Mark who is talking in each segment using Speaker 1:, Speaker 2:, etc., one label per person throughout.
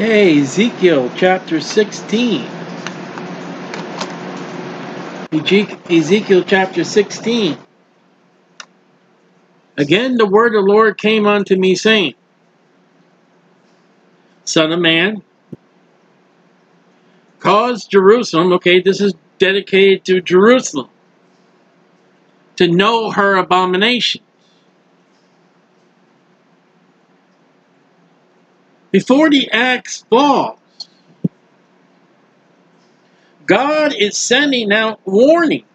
Speaker 1: Hey, Ezekiel chapter 16. Ezekiel chapter 16. Again, the word of the Lord came unto me, saying, Son of man, cause Jerusalem, okay, this is dedicated to Jerusalem, to know her abominations. Before the axe falls, God is sending out warnings.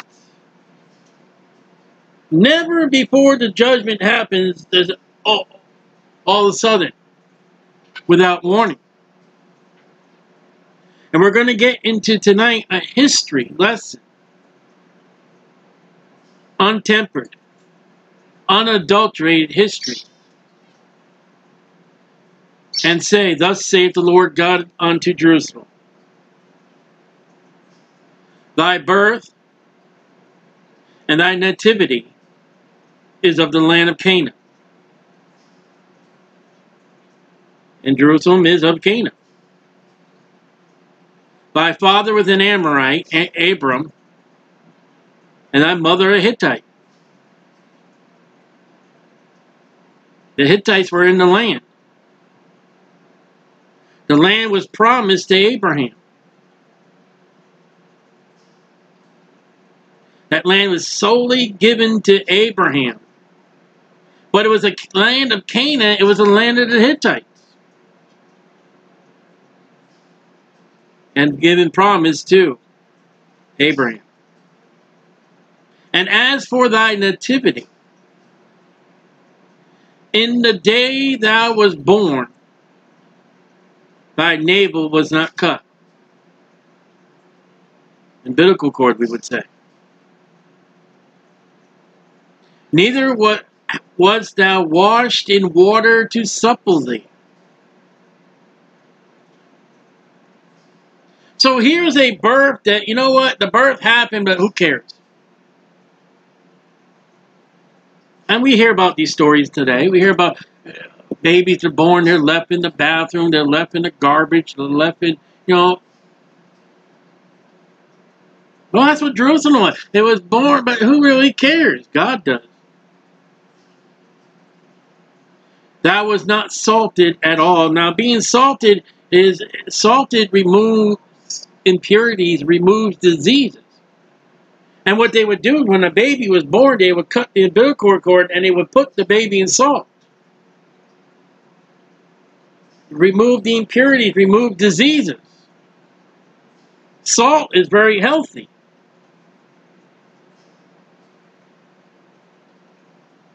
Speaker 1: Never before the judgment happens does all, all of a sudden, without warning. And we're going to get into tonight a history lesson. Untempered, unadulterated history. And say, Thus saith the Lord God unto Jerusalem. Thy birth and thy nativity is of the land of Canaan. And Jerusalem is of Canaan. Thy father was an Amorite, Abram, and thy mother a Hittite. The Hittites were in the land. The land was promised to Abraham. That land was solely given to Abraham. But it was a land of Canaan, it was a land of the Hittites. And given promise to Abraham. And as for thy nativity, in the day thou was born, thy navel was not cut. Umbilical cord, we would say. Neither what was thou washed in water to supple thee. So here's a birth that, you know what, the birth happened, but who cares? And we hear about these stories today. We hear about babies are born, they're left in the bathroom, they're left in the garbage, they're left in, you know. Well, that's what Jerusalem was. It was born, but who really cares? God does. That was not salted at all. Now, being salted is salted removes impurities, removes diseases. And what they would do when a baby was born, they would cut the umbilical cord and they would put the baby in salt. Remove the impurities, remove diseases. Salt is very healthy.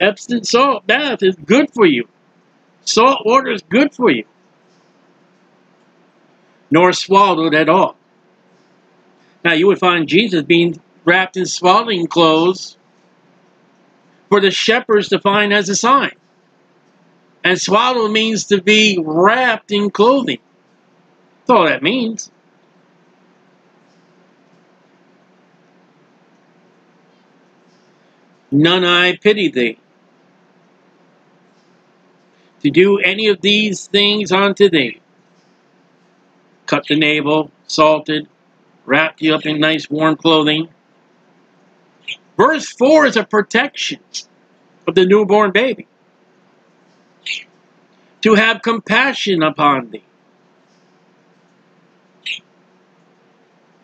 Speaker 1: Epsom salt bath is good for you. Salt water is good for you. Nor swallowed at all. Now you would find Jesus being wrapped in swaddling clothes for the shepherds to find as a sign. And swaddle means to be wrapped in clothing. That's all that means. None eye pity thee to do any of these things unto thee. Cut the navel, salted, wrapped you up in nice warm clothing. Verse 4 is a protection of the newborn baby. To have compassion upon thee.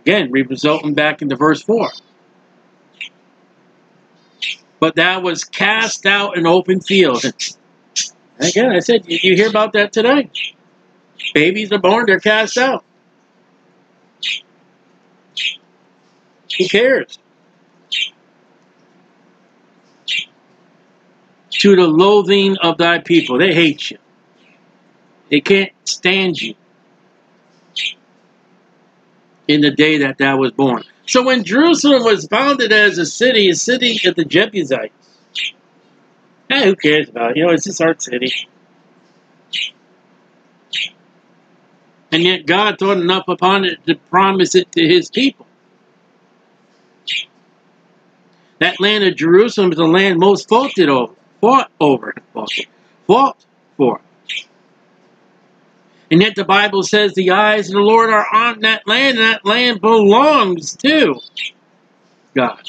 Speaker 1: Again, resulting back into verse 4. But that was cast out in open field. Again, I said, you, hear about that today. Babies are born, they're cast out. Who cares? To the loathing of thy people. They hate you. They can't stand you in the day that thou was born. So when Jerusalem was founded as a city, a city of the Jebusites, Eh, who cares about it? You know, it's just our city. And yet God thought enough upon it to promise it to his people. That land of Jerusalem is the land most fought over, fought over, fought for. And yet the Bible says the eyes of the Lord are on that land, and that land belongs to God.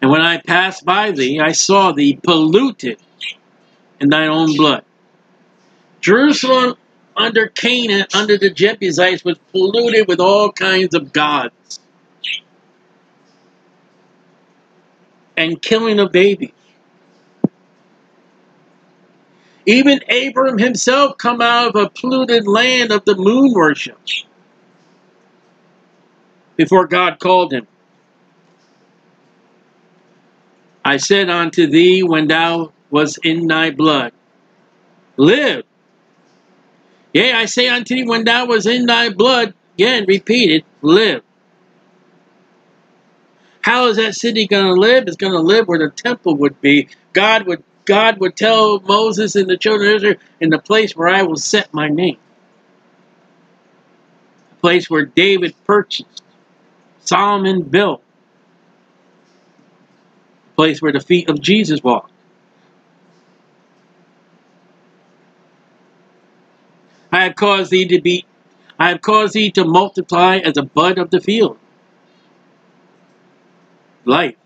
Speaker 1: And when I passed by thee, I saw thee polluted in thine own blood. Jerusalem under Canaan, under the Jebusites, was polluted with all kinds of gods and killing of babies. Even Abram himself come out of a polluted land of the moon worship before God called him. I said unto thee when thou was in thy blood, live. Yea, I say unto thee when thou was in thy blood, again repeated, live. How is that city going to live? It's going to live where the temple would be. God would God would tell Moses and the children of Israel, in the place where I will set my name. The place where David purchased, Solomon built. The place where the feet of Jesus walked. I have caused thee to be, I have caused thee to multiply as a bud of the field. Life.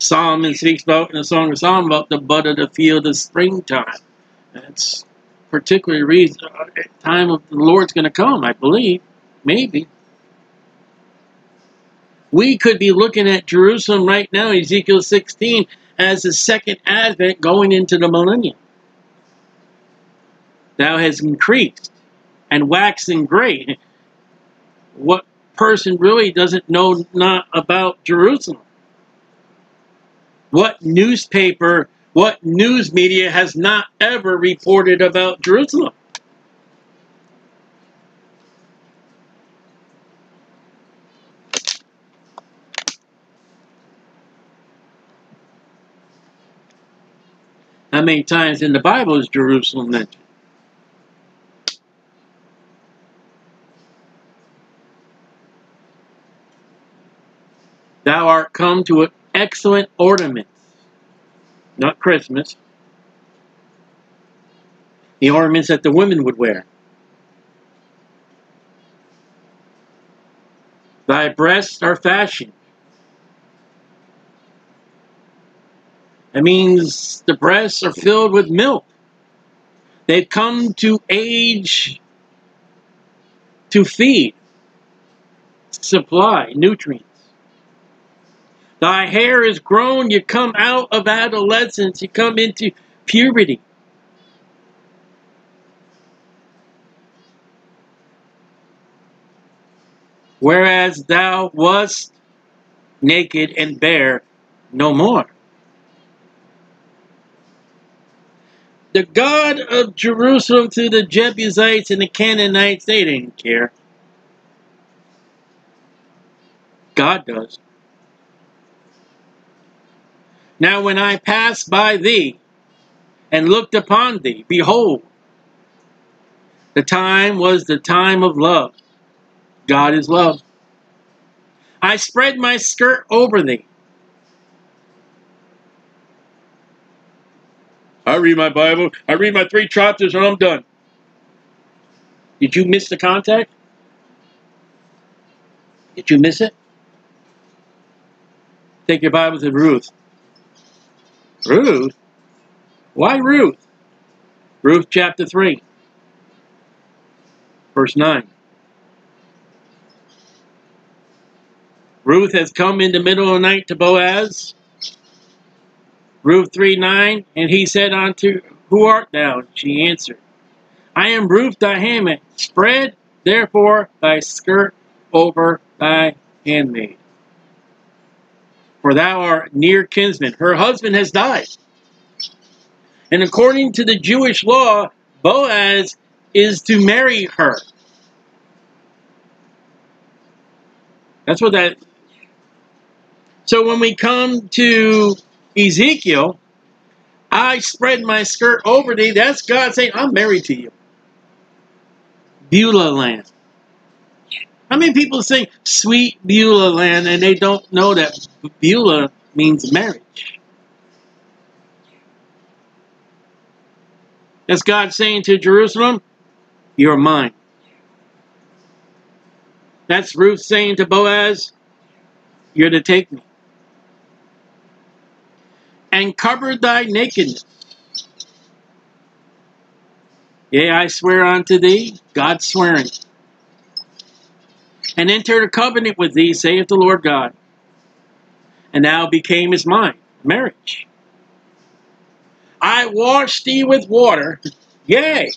Speaker 1: Solomon speaks about in the Song of Solomon about the bud of the field of springtime. That's particularly reason time of the Lord's going to come, I believe, maybe. We could be looking at Jerusalem right now, Ezekiel 16, as the second advent going into the millennium. Thou has increased and waxing great. What person really doesn't know not about Jerusalem? What newspaper, what news media has not ever reported about Jerusalem? How many times in the Bible is Jerusalem mentioned? Thou art come to excellent ornaments. not Christmas. The ornaments that the women would wear. Thy breasts are fashioned. That means the breasts are filled with milk. They've come to age to feed, supply nutrients. Thy hair is grown, you come out of adolescence, you come into puberty. Whereas thou wast naked and bare no more. The God of Jerusalem to the Jebusites and the Canaanites, they didn't care. God does. Now when I passed by thee and looked upon thee, behold, the time was the time of love. God is love. I spread my skirt over thee. I read my Bible. I read my three chapters and I'm done. Did you miss the contact? Did you miss it? Take your Bible to Ruth. Ruth? Why Ruth? Ruth chapter 3, verse 9. Ruth has come in the middle of the night to Boaz. Ruth 3 9, and he said unto, Who art thou? She answered, I am Ruth thy handmaid. Spread therefore thy skirt over thy handmaid for thou art near kinsman. Her husband has died. And according to the Jewish law, Boaz is to marry her. That's what that. So when we come to Ezekiel, I spread my skirt over thee. That's God saying, I'm married to you. Beulah land. How many people sing Sweet Beulah Land and they don't know that Beulah means marriage. That's God saying to Jerusalem, You're mine. That's Ruth saying to Boaz, You're to take me. And cover thy nakedness. Yea, I swear unto thee, God swearing. And entered a covenant with thee, saith the Lord God. And thou became as mine, marriage. I washed thee with water, yea.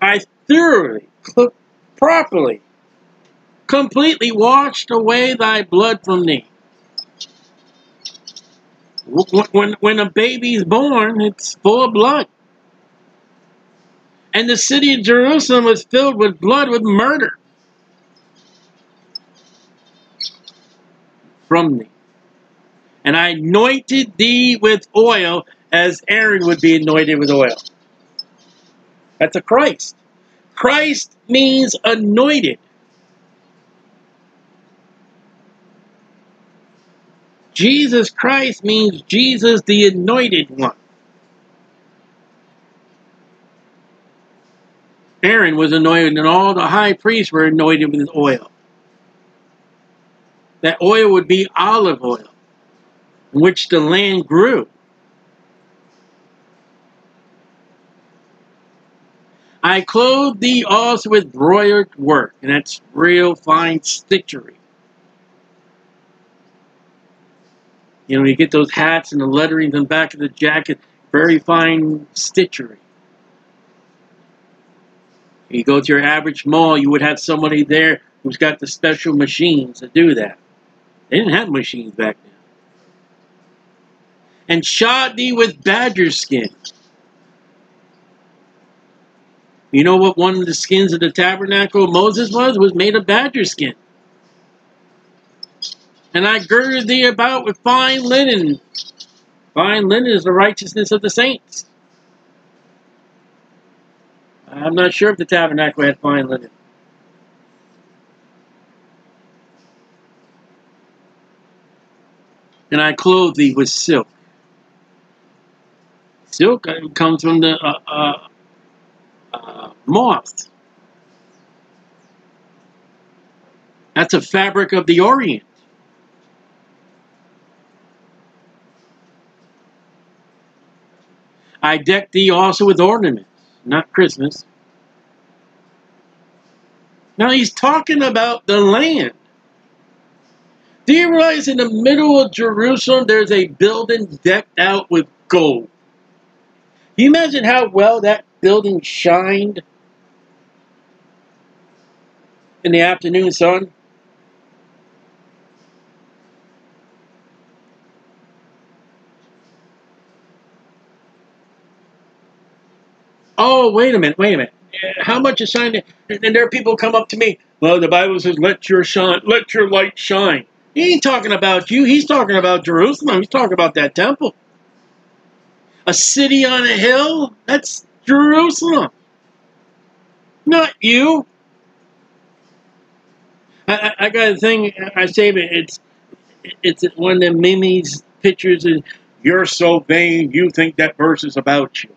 Speaker 1: I thoroughly, properly, completely washed away thy blood from thee. When, when a baby's born, it's full of blood. And the city of Jerusalem was filled with blood, with murder. From thee. And I anointed thee with oil as Aaron would be anointed with oil. That's a Christ. Christ means anointed. Jesus Christ means Jesus the anointed one. Aaron was anointed and all the high priests were anointed with oil. That oil would be olive oil, in which the land grew. I clothed thee also with broidered work, and that's real fine stitchery. You know, you get those hats and the lettering on the back of the jacket, very fine stitchery. You go to your average mall, you would have somebody there who's got the special machines to do that. They didn't have machines back then. And shod thee with badger skin. You know what one of the skins of the tabernacle Moses was? Was made of badger skin. And I girded thee about with fine linen. Fine linen is the righteousness of the saints. I'm not sure if the tabernacle had fine linen. And I clothe thee with silk. Silk uh, comes from the uh, uh, uh, moth. That's a fabric of the Orient. I deck thee also with ornaments not Christmas. Now he's talking about the land. Do you realize in the middle of Jerusalem there's a building decked out with gold? Can you imagine how well that building shined in the afternoon sun? oh, wait a minute, wait a minute. How much is shining? And there are people come up to me. Well, the Bible says, "Let your shine, let your light shine." He ain't talking about you. He's talking about Jerusalem. He's talking about that temple. A city on a hill. That's Jerusalem. Not you. I, I got a thing. I say it's it's one of the Mimi's pictures. And you're so vain. You think that verse is about you.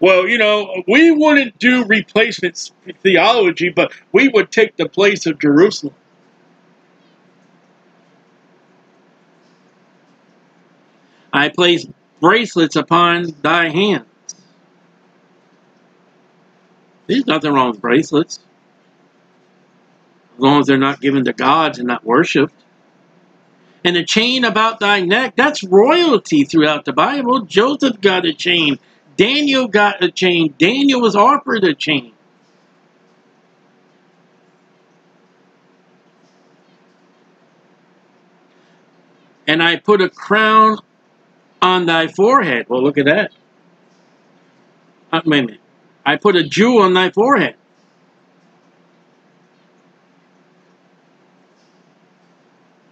Speaker 1: Well, you know, we wouldn't do replacement theology, but we would take the place of Jerusalem. I place bracelets upon thy hands. There's nothing wrong with bracelets. As long as they're not given to gods and not worshipped. And the chain about thy neck, that's royalty throughout the Bible. Joseph got a chain Daniel got a chain. Daniel was offered a chain. And I put a crown on thy forehead. Well, look at that. Uh, wait a minute. I put a jewel on thy forehead.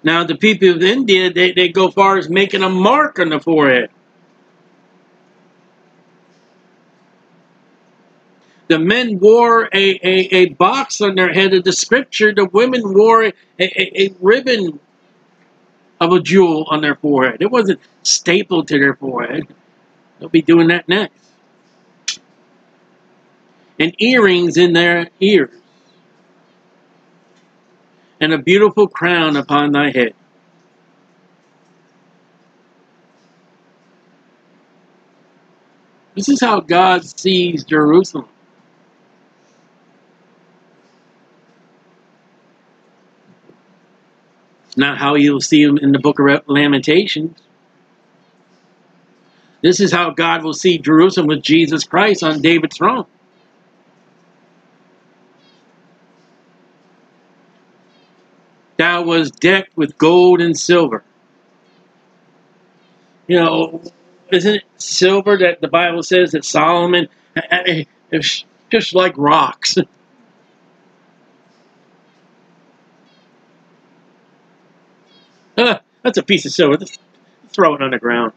Speaker 1: Now, the people of India, they, they go far as making a mark on the forehead. The men wore a, a, a box on their head of the scripture. The women wore a, a, a ribbon of a jewel on their forehead. It wasn't stapled to their forehead. They'll be doing that next. And earrings in their ears. And a beautiful crown upon thy head. This is how God sees Jerusalem. Not how you'll see him in the book of Lamentations. This is how God will see Jerusalem with Jesus Christ on David's throne. Thou was decked with gold and silver. You know, isn't it silver that the Bible says that Solomon is just like rocks? that's a piece of silver. Throw it on the ground.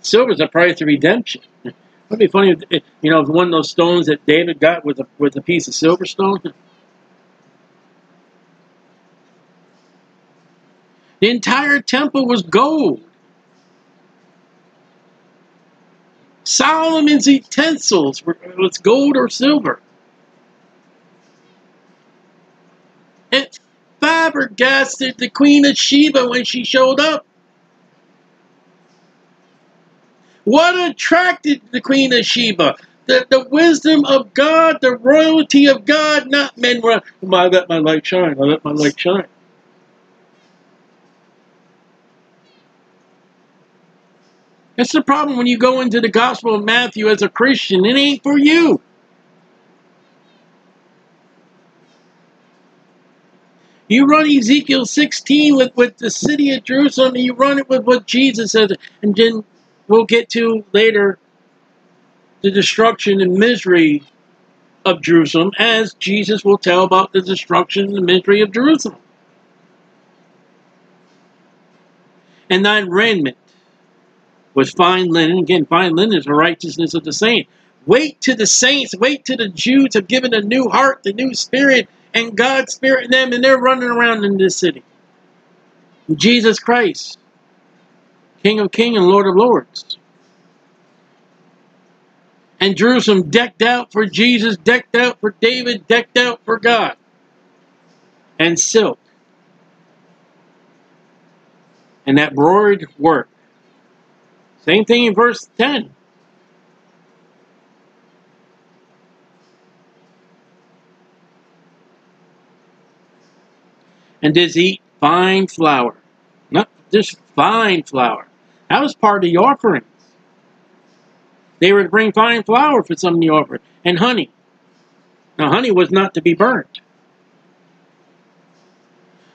Speaker 1: Silver's a price of redemption. It'd be funny if, you know, if one of those stones that David got with a, with a piece of silver stone. The entire temple was gold. Solomon's utensils were was gold or silver. It flabbergasted the Queen of Sheba when she showed up. What attracted the Queen of Sheba? The, the wisdom of God, the royalty of God, not men. Oh, I let my light shine. I let my light shine. That's the problem when you go into the Gospel of Matthew as a Christian. It ain't for you. You run Ezekiel 16 with, with the city of Jerusalem, and you run it with what Jesus says, and then we'll get to later the destruction and misery of Jerusalem, as Jesus will tell about the destruction and misery of Jerusalem. And thine raiment was fine linen. Again, fine linen is the righteousness of the saint. Wait to the saints, wait to the Jews have given a new heart, the new spirit, and God's spirit in them, and they're running around in this city. Jesus Christ, King of Kings and Lord of Lords. And Jerusalem decked out for Jesus, decked out for David, decked out for God. And silk. And that broidered work same thing in verse 10. And does eat fine flour. Not just fine flour. That was part of the offerings. They were to bring fine flour for some of the offerings. And honey. Now, honey was not to be burnt.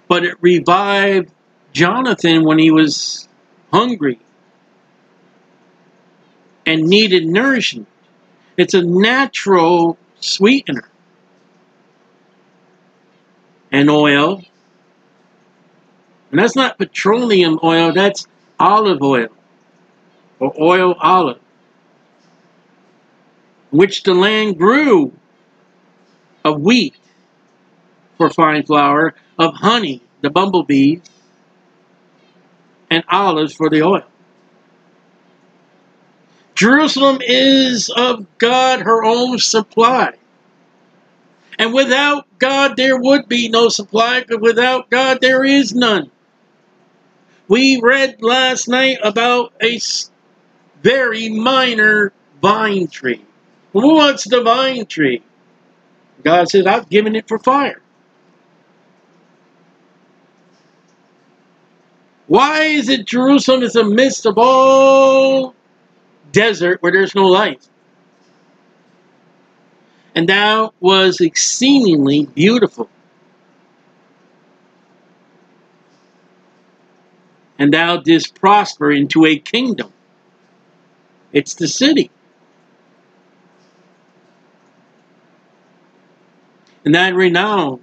Speaker 1: But it revived Jonathan when he was hungry and needed nourishment. It's a natural sweetener. And oil. And that's not petroleum oil, that's olive oil. Or oil olive. Which the land grew of wheat for fine flour, of honey, the bumblebees, and olives for the oil. Jerusalem is of God her own supply. And without God, there would be no supply, but without God, there is none. We read last night about a very minor vine tree. Who wants the vine tree? God says, I've given it for fire. Why is it Jerusalem is the midst of all desert where there's no light. And thou was exceedingly beautiful. And thou didst prosper into a kingdom. It's the city. And that renown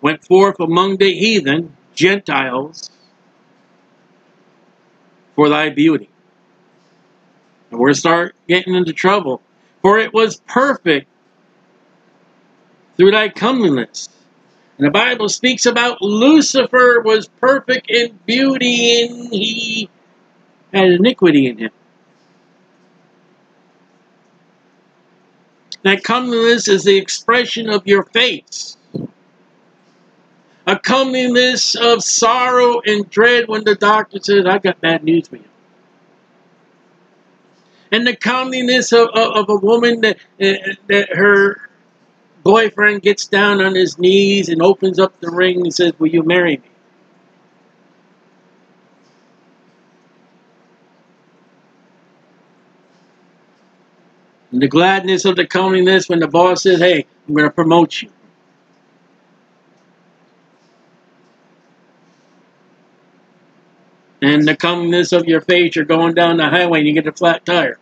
Speaker 1: went forth among the heathen, Gentiles, for thy beauty. And we're start getting into trouble. For it was perfect through thy comeliness. And the Bible speaks about Lucifer was perfect in beauty and he had iniquity in him. That comeliness is the expression of your face. A comeliness of sorrow and dread when the doctor says, "I've got bad news for you. And the comeliness of, of, of a woman that, that her boyfriend gets down on his knees and opens up the ring and says, Will you marry me? And the gladness of the comeliness when the boss says, Hey, I'm going to promote you. And the comeliness of your face, you're going down the highway and you get a flat tire.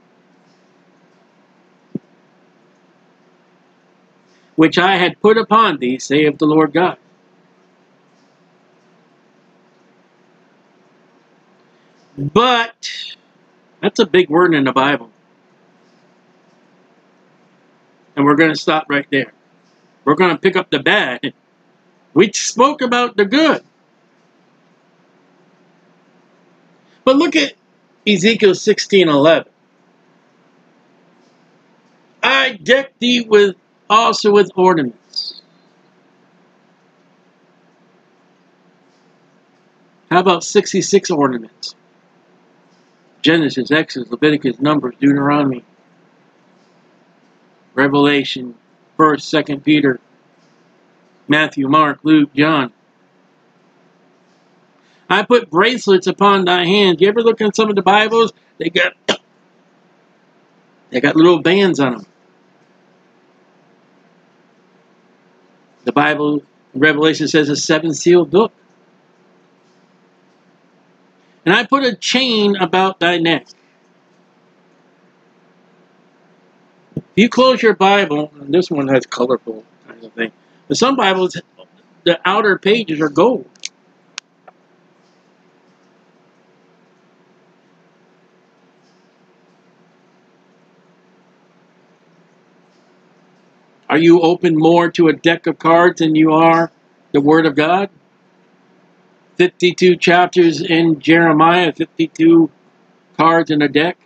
Speaker 1: Which I had put upon thee, saith the Lord God. But, that's a big word in the Bible. And we're going to stop right there. We're going to pick up the bad. We spoke about the good. But look at Ezekiel 16 11. I deck thee with also with ornaments. How about 66 ornaments? Genesis, Exodus, Leviticus, Numbers, Deuteronomy, Revelation, 1st, 2nd Peter, Matthew, Mark, Luke, John. I put bracelets upon thy hands. You ever look at some of the Bibles? They got they got little bands on them. The Bible, Revelation says a seven sealed book. And I put a chain about thy neck. If you close your Bible, this one has colorful kind of thing. But some Bibles, the outer pages are gold. Are you open more to a deck of cards than you are the Word of God? 52 chapters in Jeremiah, 52 cards in a deck.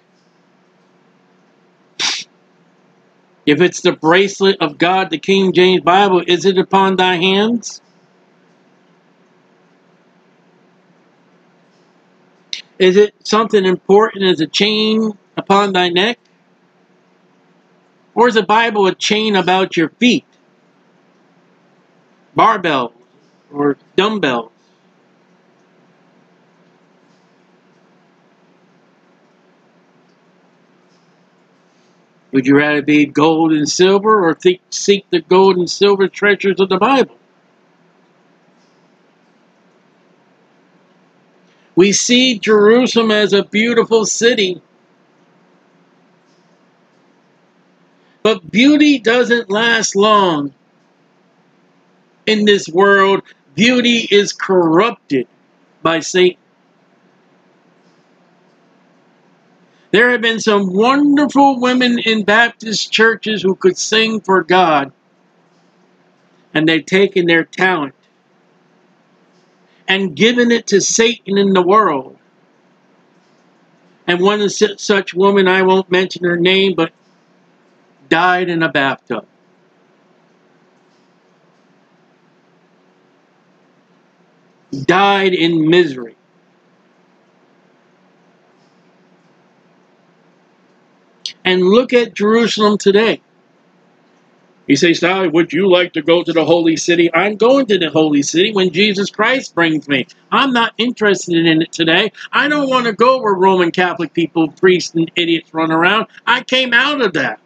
Speaker 1: If it's the bracelet of God, the King James Bible, is it upon thy hands? Is it something important as a chain upon thy neck? Or is the Bible a chain about your feet? Barbells or dumbbells? Would you rather be gold and silver or seek the gold and silver treasures of the Bible? We see Jerusalem as a beautiful city But beauty doesn't last long in this world. Beauty is corrupted by Satan. There have been some wonderful women in Baptist churches who could sing for God. And they've taken their talent and given it to Satan in the world. And one such woman, I won't mention her name, but died in a bathtub. Died in misery. And look at Jerusalem today. He says, Sally, would you like to go to the holy city? I'm going to the holy city when Jesus Christ brings me. I'm not interested in it today. I don't want to go where Roman Catholic people, priests, and idiots run around. I came out of that.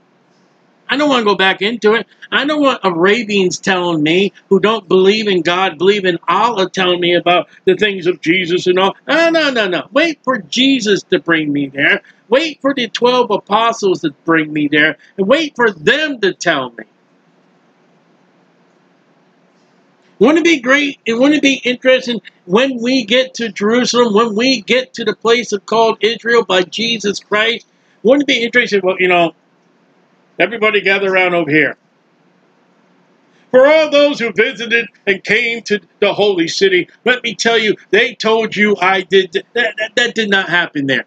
Speaker 1: I don't want to go back into it. I don't want Arabians telling me who don't believe in God, believe in Allah, telling me about the things of Jesus and all. No, no, no, no. Wait for Jesus to bring me there. Wait for the 12 apostles to bring me there. And wait for them to tell me. Wouldn't it be great and wouldn't it be interesting when we get to Jerusalem, when we get to the place of called Israel by Jesus Christ, Wouldn't it be interesting? Well, you know, everybody gather around over here. For all those who visited and came to the holy city, let me tell you, they told you I did. That, that, that did not happen there.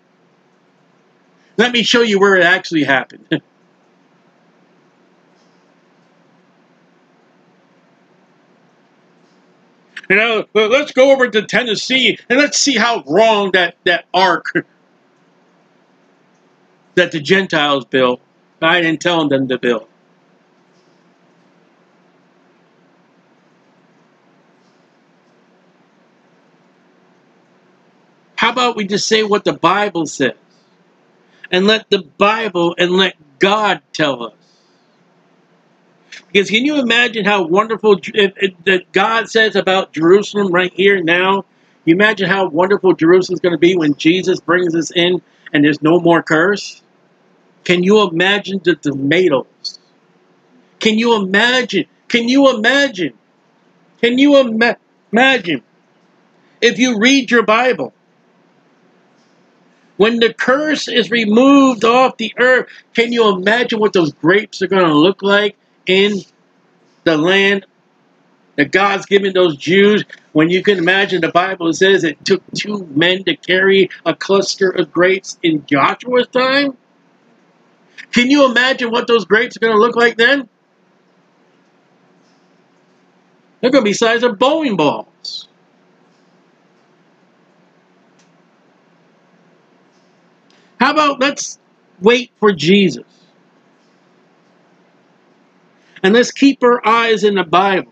Speaker 1: Let me show you where it actually happened. you know, let's go over to Tennessee and let's see how wrong that, that ark that the Gentiles built. I didn't tell them to build. How about we just say what the Bible says? And let the Bible and let God tell us. Because can you imagine how wonderful that God says about Jerusalem right here now? You imagine how wonderful Jerusalem's going to be when Jesus brings us in and there's no more curse? Can you imagine the tomatoes? Can you imagine? Can you imagine? Can you ima imagine if you read your Bible when the curse is removed off the earth, can you imagine what those grapes are going to look like in the land that God's given those Jews? When you can imagine the Bible says it took two men to carry a cluster of grapes in Joshua's time? Can you imagine what those grapes are going to look like then? They're going to be size of bowling balls. How about let's wait for Jesus? And let's keep our eyes in the Bible.